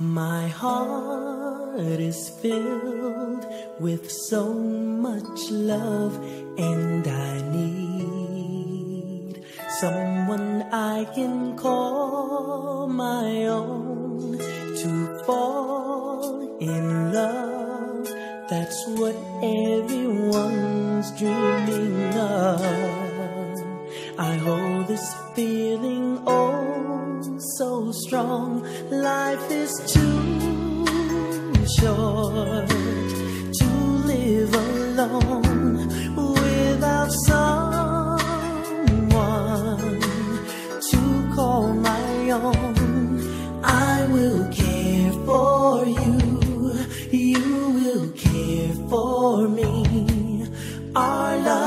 My heart is filled with so much love, and I need someone I can call my own to fall in love. That's what everyone's dreaming of. I hold this feeling so strong. Life is too short to live alone without someone to call my own. I will care for you, you will care for me. Our love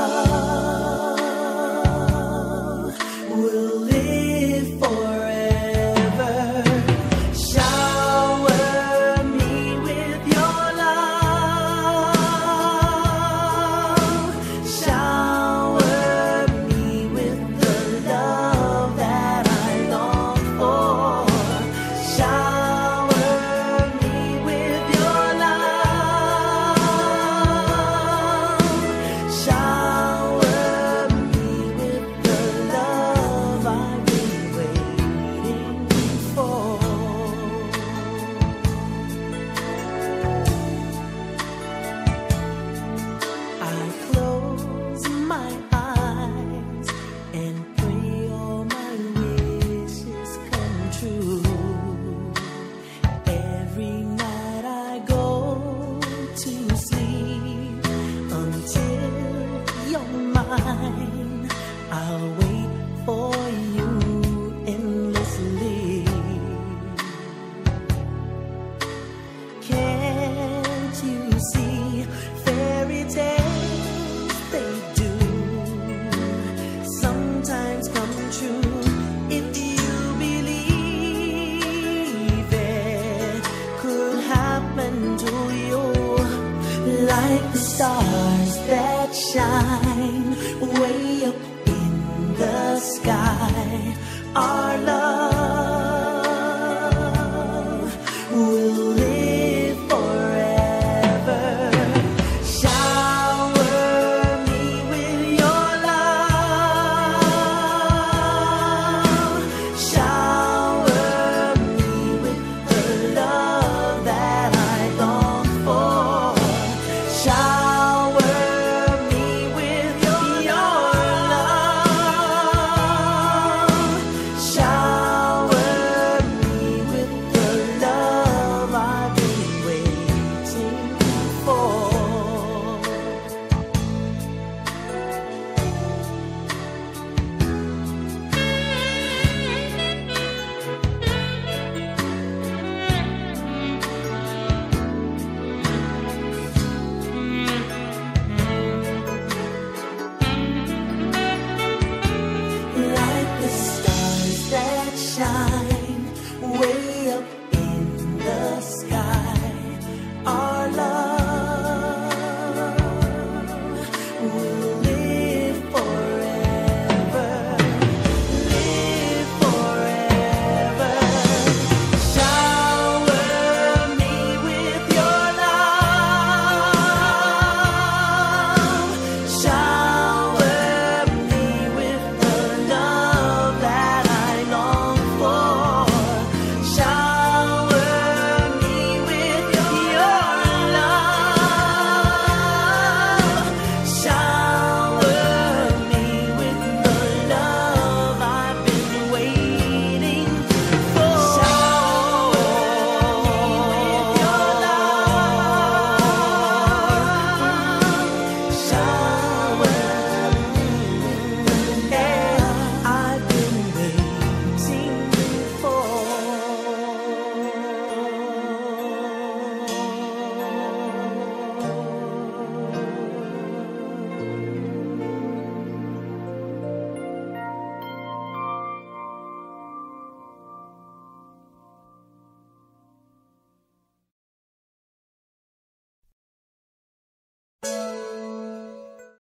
mine. I'll wait for you endlessly. Can't you see fairy tales they do sometimes come true if you believe could happen to you like the stars that shine way up in the sky. Our love